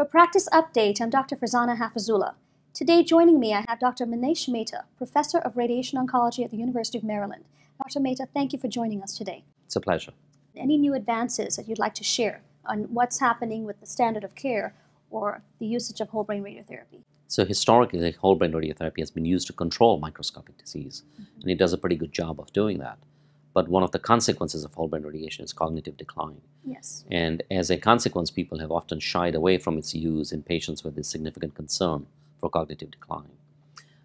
For Practice Update, I'm Dr. Farzanna Haffizulla. Today joining me, I have Dr. Minesh Mehta, Professor of Radiation Oncology at the University of Maryland. Dr. Mehta, thank you for joining us today. It's a pleasure. Any new advances that you'd like to share on what's happening with the standard of care or the usage of whole brain radiotherapy? So historically, whole brain radiotherapy has been used to control microscopic disease, mm-hmm. and it does a pretty good job of doing that. But one of the consequences of whole brain radiation is cognitive decline. Yes. And as a consequence, people have often shied away from its use in patients with this significant concern for cognitive decline.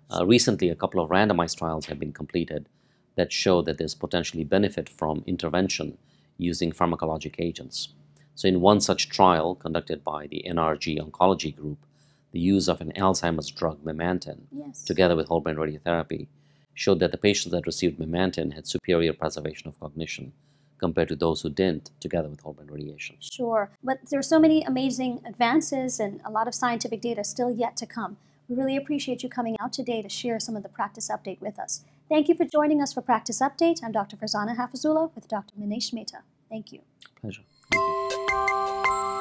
Uh, recently, a couple of randomized trials have been completed that show that there's potentially benefit from intervention using pharmacologic agents. So, in one such trial conducted by the NRG Oncology Group, the use of an Alzheimer's drug, memantine, yes. together with whole brain radiotherapy, showed that the patients that received memantine had superior preservation of cognition compared to those who didn't, together with whole brain radiation. Sure, but there are so many amazing advances and a lot of scientific data still yet to come. We really appreciate you coming out today to share some of the practice update with us. Thank you for joining us for Practice Update. I'm Dr. Farzanna Haffizulla with Dr. Minesh Mehta. Thank you. Pleasure. Thank you.